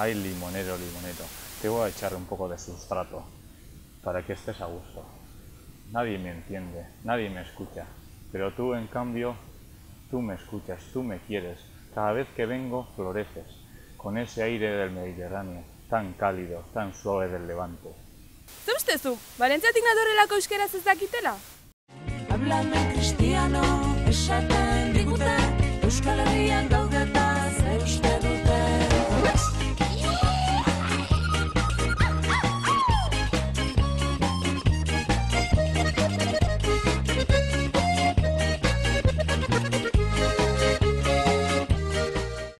Ay, limonero, limonero, te voy a echar un poco de sustrato para que estés a gusto. Nadie me entiende, nadie me escucha, pero tú en cambio, tú me escuchas, tú me quieres. Cada vez que vengo floreces, con ese aire del Mediterráneo, tan cálido, tan suave del levante. Zer uste zu, Valentziatik natorrelako euskeraz ez dakitela? Hablame cristiano, esaten digute, Euskal Herrian